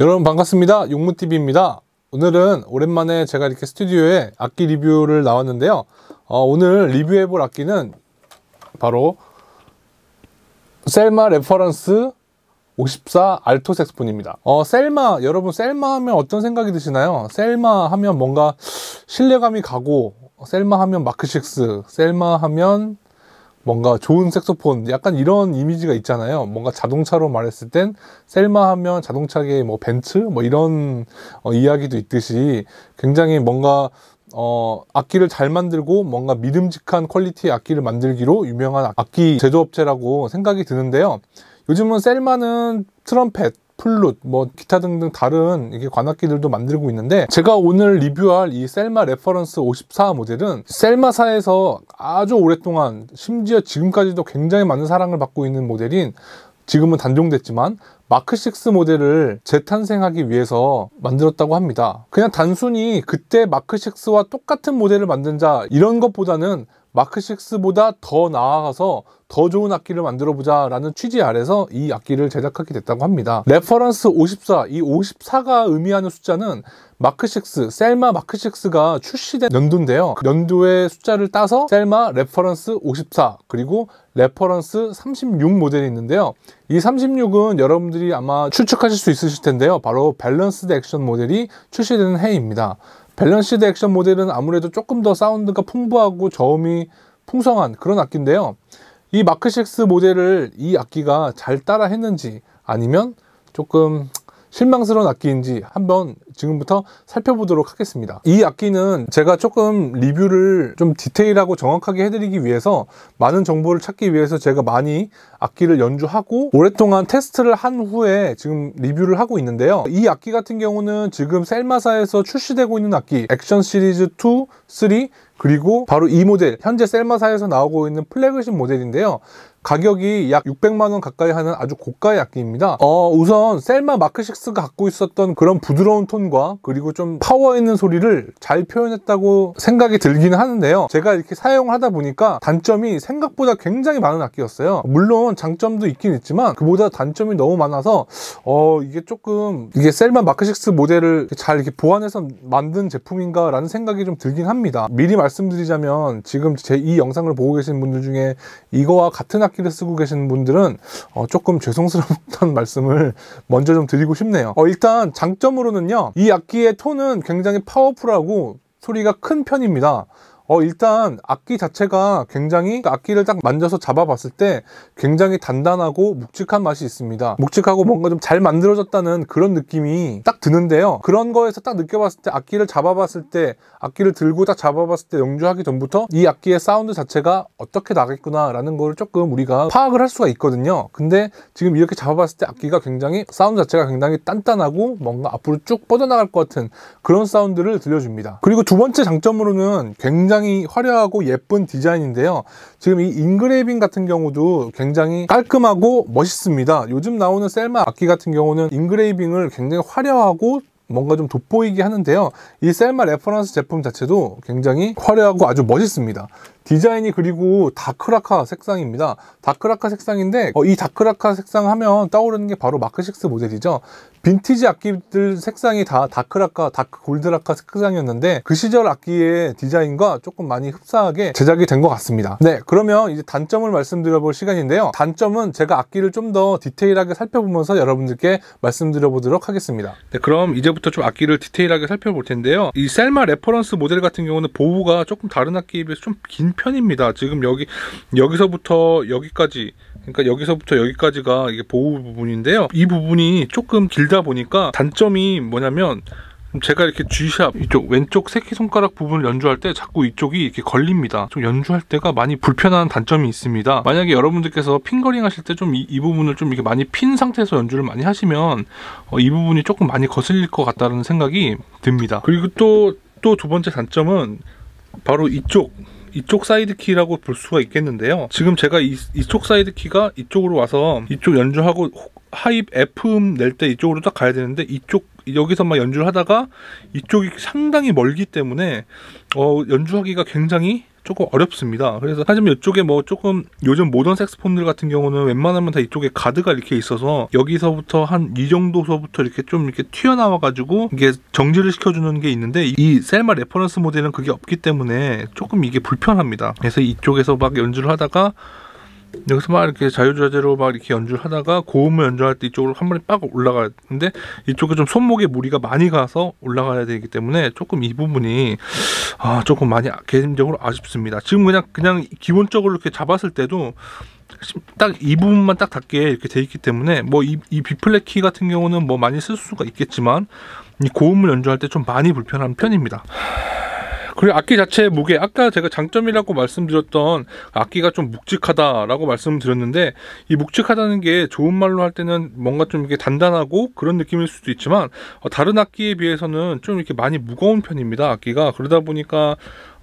여러분 반갑습니다. 용무TV입니다. 오늘은 오랜만에 제가 이렇게 스튜디오에 악기 리뷰를 나왔는데요. 어, 오늘 리뷰해볼 악기는 바로 Selmer Reference 54 알토 색소폰입니다. 어, Selmer, 여러분 Selmer 하면 어떤 생각이 드시나요? Selmer 하면 뭔가 신뢰감이 가고, Selmer 하면 마크 6, Selmer 하면 뭔가 좋은 색소폰 약간 이런 이미지가 있잖아요. 뭔가 자동차로 말했을 땐 Selmer 하면 자동차계 뭐 벤츠 뭐 이런 어, 이야기도 있듯이 굉장히 뭔가 어, 악기를 잘 만들고 뭔가 믿음직한 quality의 악기를 만들기로 유명한 악기 제조업체라고 생각이 드는데요. 요즘은 Selmer는 트럼펫, 플룻, 뭐 기타 등등 다른 이게 관악기들도 만들고 있는데 제가 오늘 리뷰할 이 Selmer Reference 54 모델은 Selmer사에서 아주 오랫동안 심지어 지금까지도 굉장히 많은 사랑을 받고 있는 모델인 지금은 단종됐지만 마크6 모델을 재탄생하기 위해서 만들었다고 합니다. 그냥 단순히 그때 마크6와 똑같은 모델을 만든 자 이런 것보다는 마크 6보다 더 나아가서 더 좋은 악기를 만들어 보자 라는 취지 아래서 이 악기를 제작하게 됐다고 합니다. Reference 54, 이 54가 의미하는 숫자는 마크 6, Selmer Mark 6가 출시된 연도인데요. 그 연도의 숫자를 따서 Selmer Reference 54, 그리고 Reference 36 모델이 있는데요. 이 36은 여러분들이 아마 추측하실 수 있으실 텐데요. 바로 Balanced Action 모델이 출시되는 해입니다. Balanced Action 모델은 아무래도 조금 더 사운드가 풍부하고 저음이 풍성한 그런 악기인데요. 이 마크 6 모델을 이 악기가 잘 따라 했는지 아니면 조금 실망스러운 악기인지 한번 지금부터 살펴보도록 하겠습니다. 이 악기는 제가 조금 리뷰를 좀 디테일하고 정확하게 해드리기 위해서 많은 정보를 찾기 위해서 제가 많이 악기를 연주하고 오랫동안 테스트를 한 후에 지금 리뷰를 하고 있는데요. 이 악기 같은 경우는 지금 Selmer사에서 출시되고 있는 악기 액션 시리즈 2, 3 그리고 바로 이 모델 현재 Selmer사에서 나오고 있는 플래그십 모델인데요. 가격이 약 600만 원 가까이 하는 아주 고가의 악기입니다. 어, 우선 Selmer Mark 6가 갖고 있었던 그런 부드러운 톤과 그리고 좀 파워 있는 소리를 잘 표현했다고 생각이 들기는 하는데요. 제가 이렇게 사용을 하다 보니까 단점이 생각보다 굉장히 많은 악기였어요. 물론 장점도 있긴 있지만 그보다 단점이 너무 많아서 어, 이게 조금 이게 셀마 마크6 모델을 잘 이렇게 보완해서 만든 제품인가 라는 생각이 좀 들긴 합니다. 미리 말씀드리자면 지금 제 이 영상을 보고 계신 분들 중에 이거와 같은 악기를 쓰고 계신 분들은 어, 조금 죄송스럽다는 말씀을 먼저 좀 드리고 싶네요. 어, 일단 장점으로는요. 이 악기의 톤은 굉장히 파워풀하고 소리가 큰 편입니다. 어, 일단 악기 자체가 굉장히 악기를 딱 만져서 잡아봤을 때 굉장히 단단하고 묵직한 맛이 있습니다. 묵직하고 뭔가 좀 잘 만들어졌다는 그런 느낌이 딱 드는데요. 그런 거에서 딱 느껴봤을 때 악기를 잡아봤을 때 악기를 들고 딱 잡아봤을 때 연주하기 전부터 이 악기의 사운드 자체가 어떻게 나겠구나 라는 걸 조금 우리가 파악을 할 수가 있거든요. 근데 지금 이렇게 잡아봤을 때 악기가 굉장히 사운드 자체가 굉장히 단단하고 뭔가 앞으로 쭉 뻗어나갈 것 같은 그런 사운드를 들려줍니다. 그리고 두 번째 장점으로는 굉장히 굉장히 화려하고 예쁜 디자인인데요. 지금 이 engraving 같은 경우도 굉장히 깔끔하고 멋있습니다. 요즘 나오는 Selmer 악기 같은 경우는 engraving을 굉장히 화려하고 뭔가 좀 돋보이게 하는데요. 이 Selmer Reference 제품 자체도 굉장히 화려하고 아주 멋있습니다. 디자인이 그리고 dark lacquer 색상입니다. dark lacquer 색상인데 어, 이 dark lacquer 색상 하면 떠오르는 게 바로 마크 6 모델이죠. 빈티지 악기들 색상이 다 dark lacquer, dark gold lacquer 색상이었는데 그 시절 악기의 디자인과 조금 많이 흡사하게 제작이 된 것 같습니다. 네, 그러면 이제 단점을 말씀드려 볼 시간인데요. 단점은 제가 악기를 좀 더 디테일하게 살펴보면서 여러분들께 말씀드려 보도록 하겠습니다. 네, 그럼 이제부터 좀 악기를 디테일하게 살펴볼 텐데요. 이 Selmer Reference 모델 같은 경우는 bow가 조금 다른 악기에 비해서 좀 긴 편입니다. 지금 여기 여기서부터 여기까지 그러니까 여기서부터 여기까지가 이게 bow 부분인데요. 이 부분이 조금 길다 보니까 단점이 뭐냐면 제가 이렇게 G sharp 이쪽 왼쪽 새끼손가락 부분을 연주할 때 자꾸 이쪽이 이렇게 걸립니다. 좀 연주할 때가 많이 불편한 단점이 있습니다. 만약에 여러분들께서 fingering 하실 때 좀 이 부분을 좀 이렇게 많이 핀 상태에서 연주를 많이 하시면 어, 이 부분이 조금 많이 거슬릴 것 같다는 생각이 듭니다. 그리고 또 또 두 번째 단점은 바로 이쪽 이쪽 사이드 키라고 볼 수가 있겠는데요. 지금 제가 이, 이쪽 사이드 키가 이쪽으로 와서 이쪽 연주하고 하입 F음 낼 때 이쪽으로 딱 가야 되는데 이쪽 여기서 막 연주를 하다가 이쪽이 상당히 멀기 때문에 어 연주하기가 굉장히 조금 어렵습니다. 그래서 하지만 이쪽에 뭐 조금 요즘 모던 색스폰들 같은 경우는 웬만하면 다 이쪽에 가드가 이렇게 있어서 여기서부터 한 이 정도서부터 이렇게 좀 이렇게 튀어나와 가지고 이게 정지를 시켜주는 게 있는데 이 셀마 레퍼런스 모델은 그게 없기 때문에 조금 이게 불편합니다. 그래서 이쪽에서 막 연주를 하다가 여기서 막 이렇게 자유자재로 막 이렇게 연주를 하다가 고음을 연주할 때 이쪽으로 한 번에 빡 올라가는데 이쪽에 좀 손목에 무리가 많이 가서 올라가야 되기 때문에 조금 이 부분이 아 조금 많이 개인적으로 아쉽습니다. 지금 그냥 그냥 기본적으로 이렇게 잡았을 때도 딱 이 부분만 딱 닿게 이렇게 돼 있기 때문에 뭐 이 이 비플랫 키 같은 경우는 뭐 많이 쓸 수가 있겠지만 이 고음을 연주할 때 좀 많이 불편한 편입니다. 그리고 악기 자체의 무게 아까 제가 장점이라고 말씀드렸던 악기가 좀 묵직하다라고 말씀드렸는데 이 묵직하다는 게 좋은 말로 할 때는 뭔가 좀 이렇게 단단하고 그런 느낌일 수도 있지만 어, 다른 악기에 비해서는 좀 이렇게 많이 무거운 편입니다 악기가. 그러다 보니까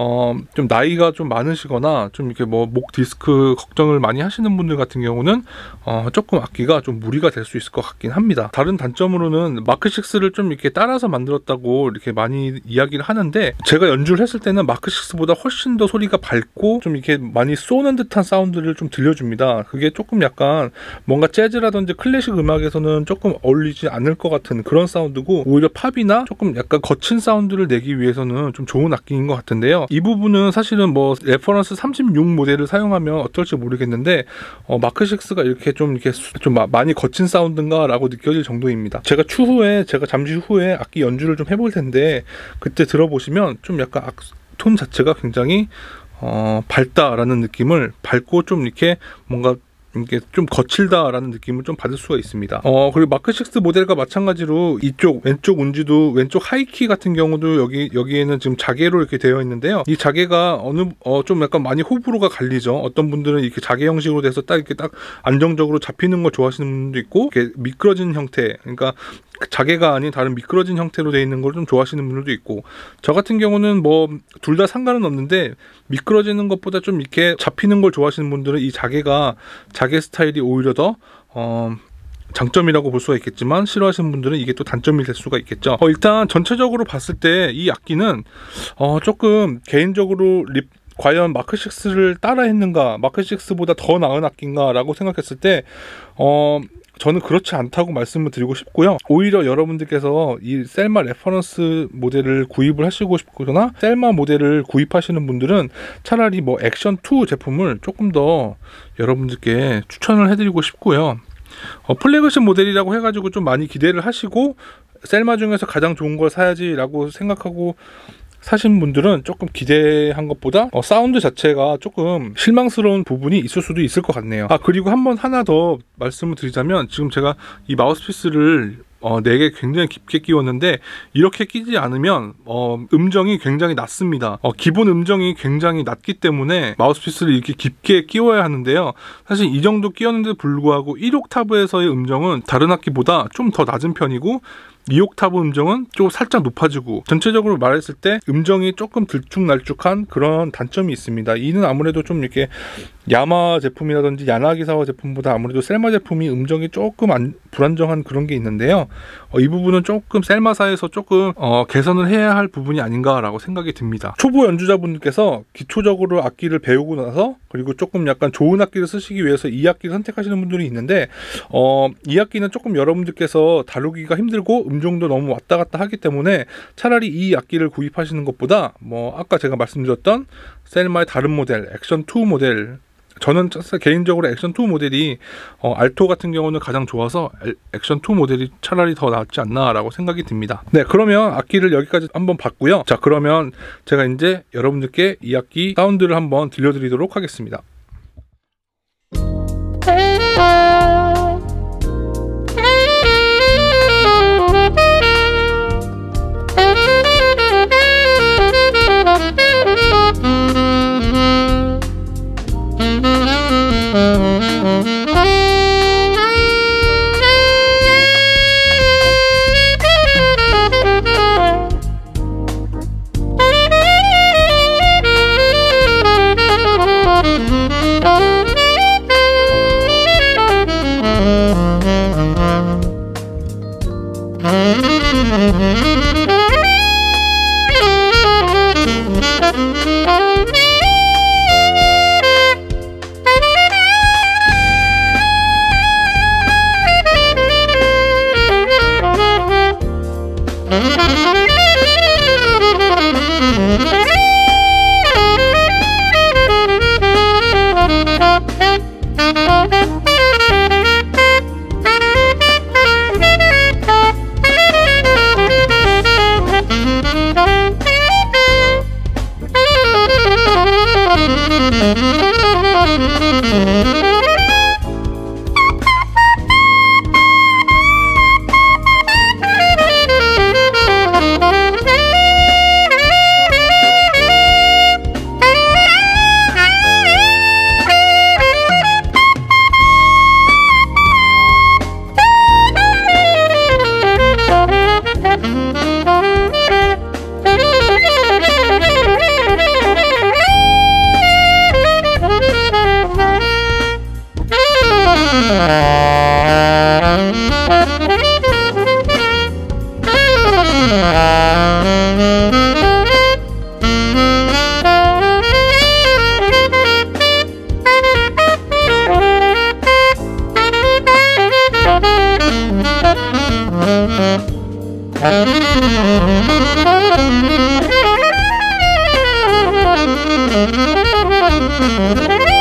어, 좀 나이가 좀 많으시거나 좀 이렇게 뭐 목 디스크 걱정을 많이 하시는 분들 같은 경우는 어, 조금 악기가 좀 무리가 될 수 있을 것 같긴 합니다. 다른 단점으로는 마크 6를 좀 이렇게 따라서 만들었다고 이렇게 많이 이야기를 하는데 제가 연주를 했을 때는 마크 6보다 훨씬 더 소리가 밝고 좀 이렇게 많이 쏘는 듯한 사운드를 좀 들려줍니다. 그게 조금 약간 뭔가 재즈라든지 클래식 음악에서는 조금 어울리지 않을 것 같은 그런 사운드고 오히려 팝이나 조금 약간 거친 사운드를 내기 위해서는 좀 좋은 악기인 것 같은데요. 이 부분은 사실은 뭐 레퍼런스 36 모델을 사용하면 어떨지 모르겠는데 어, 마크 6가 이렇게 좀 이렇게 좀 많이 거친 사운드인가라고 느껴질 정도입니다. 제가 추후에 제가 잠시 후에 악기 연주를 좀 해볼 텐데 그때 들어보시면 좀 약간 악, 톤 자체가 굉장히 어, 밝다라는 느낌을 밝고 좀 이렇게 뭔가 이게 좀 거칠다라는 느낌을 좀 받을 수가 있습니다. 어 그리고 마크 6 모델과 마찬가지로 이쪽 왼쪽 운지도 왼쪽 하이키 같은 경우도 여기 여기에는 지금 자개로 이렇게 되어 있는데요. 이 자개가 어느 어 좀 약간 많이 호불호가 갈리죠. 어떤 분들은 이렇게 자개 형식으로 돼서 딱 이렇게 딱 안정적으로 잡히는 걸 좋아하시는 분도 있고 이렇게 미끄러진 형태 그러니까 자개가 아닌 다른 미끄러진 형태로 되어 있는 걸 좀 좋아하시는 분들도 있고 저 같은 경우는 뭐 둘 다 상관은 없는데 미끄러지는 것보다 좀 이렇게 잡히는 걸 좋아하시는 분들은 이 자개가 자개 스타일이 오히려 더 어, 장점이라고 볼 수가 있겠지만 싫어하시는 분들은 이게 또 단점이 될 수가 있겠죠. 어, 일단 전체적으로 봤을 때 이 악기는 어, 조금 개인적으로 립 과연 마크 6를 따라 했는가 마크 6보다 더 나은 악기인가 라고 생각했을 때 어, 저는 그렇지 않다고 말씀을 드리고 싶고요. 오히려 여러분들께서 이 셀마 레퍼런스 모델을 구입을 하시고 싶거나 셀마 모델을 구입하시는 분들은 차라리 뭐 액션 2 제품을 조금 더 여러분들께 추천을 해드리고 싶고요. 어, 플래그십 모델이라고 해가지고 좀 많이 기대를 하시고 셀마 중에서 가장 좋은 걸 사야지라고 생각하고 사신 분들은 조금 기대한 것보다 어, 사운드 자체가 조금 실망스러운 부분이 있을 수도 있을 것 같네요. 아 그리고 한 번 하나 더 말씀을 드리자면 지금 제가 이 마우스피스를 어, 4개 굉장히 깊게 끼웠는데 이렇게 끼지 않으면 어, 음정이 굉장히 낮습니다. 어, 기본 음정이 굉장히 낮기 때문에 마우스피스를 이렇게 깊게 끼워야 하는데요. 사실 이 정도 끼웠는데 불구하고 1옥타브에서의 음정은 다른 악기보다 좀 더 낮은 편이고 2옥타브 음정은 좀 살짝 높아지고 전체적으로 말했을 때 음정이 조금 들쭉날쭉한 그런 단점이 있습니다. 이는 아무래도 좀 이렇게 야마 제품이라든지 야나기사와 제품보다 아무래도 셀마 제품이 음정이 조금 안, 불안정한 그런 게 있는데요. 어, 이 부분은 조금 셀마사에서 조금 어, 개선을 해야 할 부분이 아닌가라고 생각이 듭니다. 초보 연주자분들께서 기초적으로 악기를 배우고 나서 그리고 조금 약간 좋은 악기를 쓰시기 위해서 이 악기를 선택하시는 분들이 있는데 어, 이 악기는 조금 여러분들께서 다루기가 힘들고 음 정도 너무 왔다 갔다 하기 때문에 차라리 이 악기를 구입하시는 것보다 뭐 아까 제가 말씀드렸던 셀마의 다른 모델 액션 2 모델 저는 개인적으로 액션 2 모델이 어, 알토 같은 경우는 가장 좋아서 액션 2 모델이 차라리 더 낫지 않나라고 생각이 듭니다. 네, 그러면 악기를 여기까지 한번 봤고요. 자, 그러면 제가 이제 여러분들께 이 악기 사운드를 한번 들려드리도록 하겠습니다. Música Thank you.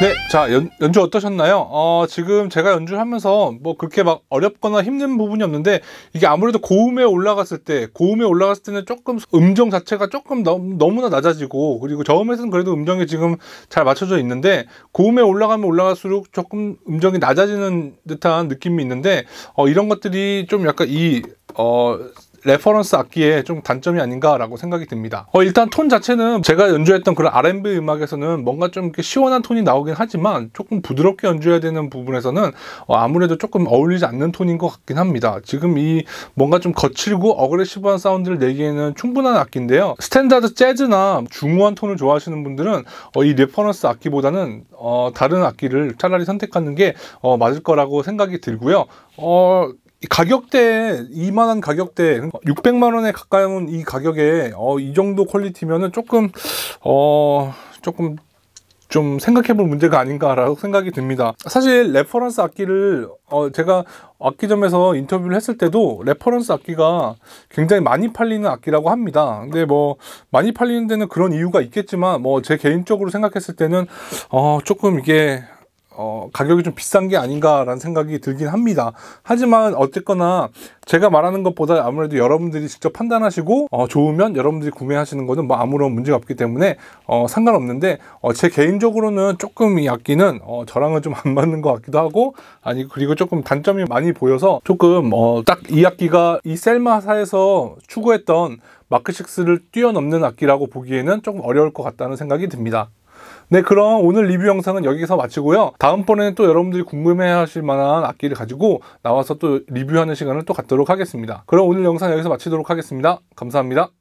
네, 자 연, 연주 어떠셨나요? 어, 지금 제가 연주하면서 뭐 그렇게 막 어렵거나 힘든 부분이 없는데 이게 아무래도 고음에 올라갔을 때 고음에 올라갔을 때는 조금 음정 자체가 조금 너무, 너무 나 낮아지고 그리고 저음에서는 그래도 음정이 지금 잘 맞춰져 있는데 고음에 올라가면 올라갈수록 조금 음정이 낮아지는 듯한 느낌이 있는데 어, 이런 것들이 좀 약간 이 어, 레퍼런스 악기의 좀 단점이 아닌가라고 생각이 듭니다. 어, 일단 톤 자체는 제가 연주했던 그런 R&B 음악에서는 뭔가 좀 이렇게 시원한 톤이 나오긴 하지만 조금 부드럽게 연주해야 되는 부분에서는 어, 아무래도 조금 어울리지 않는 톤인 것 같긴 합니다. 지금 이 뭔가 좀 거칠고 aggressive한 사운드를 내기에는 충분한 악기인데요. standard 재즈나 중후한 톤을 좋아하시는 분들은 어, 이 레퍼런스 악기보다는 어, 다른 악기를 차라리 선택하는 게 어, 맞을 거라고 생각이 들고요. 어, 가격대 이만한 가격대 600만 원에 가까운 이 가격에 어, 이 정도 quality면은 조금 어 조금 좀 생각해볼 문제가 아닌가라고 생각이 듭니다. 사실 레퍼런스 악기를 어 제가 악기점에서 인터뷰를 했을 때도 레퍼런스 악기가 굉장히 많이 팔리는 악기라고 합니다. 근데 뭐 많이 팔리는 데는 그런 이유가 있겠지만 뭐 제 개인적으로 생각했을 때는 어 조금 이게 어, 가격이 좀 비싼 게 아닌가라는 생각이 들긴 합니다. 하지만 어쨌거나 제가 말하는 것보다 아무래도 여러분들이 직접 판단하시고 어, 좋으면 여러분들이 구매하시는 거는 뭐 아무런 문제가 없기 때문에 어, 상관없는데 어, 제 개인적으로는 조금 이 악기는 어, 저랑은 좀 안 맞는 것 같기도 하고 아니 그리고 조금 단점이 많이 보여서 조금 어, 딱 이 악기가 이 셀마사에서 추구했던 마크 6를 뛰어넘는 악기라고 보기에는 조금 어려울 것 같다는 생각이 듭니다. 네, 그럼 오늘 리뷰 영상은 여기서 마치고요. 다음번에는 또 여러분들이 궁금해 하실 만한 악기를 가지고 나와서 또 리뷰하는 시간을 또 갖도록 하겠습니다. 그럼 오늘 영상 여기서 마치도록 하겠습니다. 감사합니다.